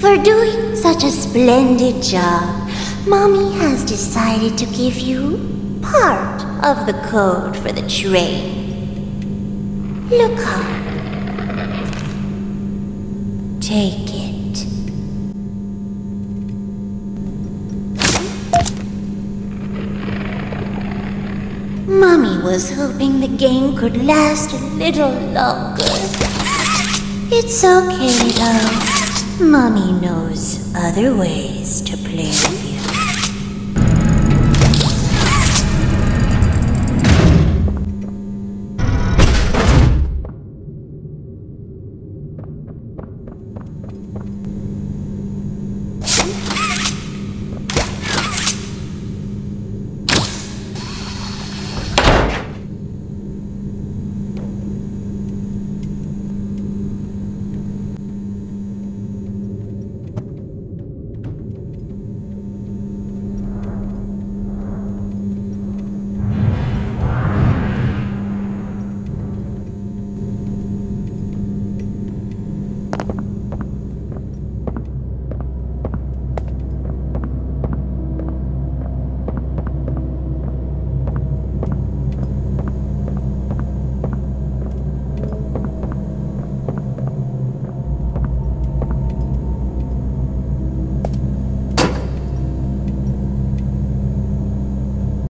For doing such a splendid job, Mommy has decided to give you part of the code for the train. Look up. Take it. Mommy was hoping the game could last a little longer. It's okay though. Mommy knows other ways to play with you.